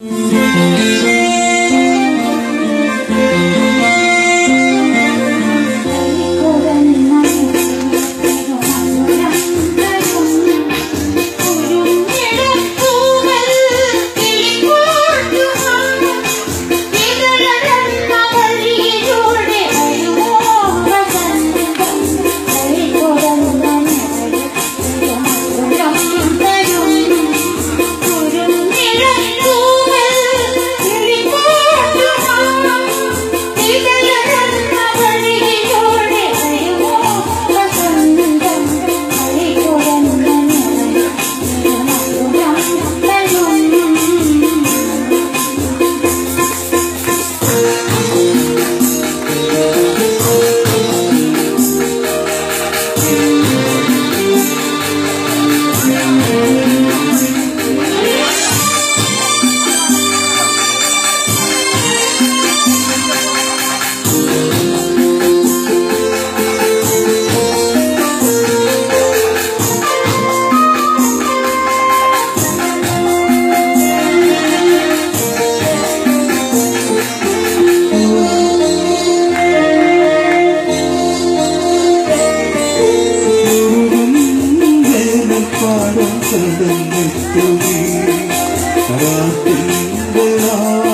嗯 കടന്നെത്തുകേ രാത്രികളാൽ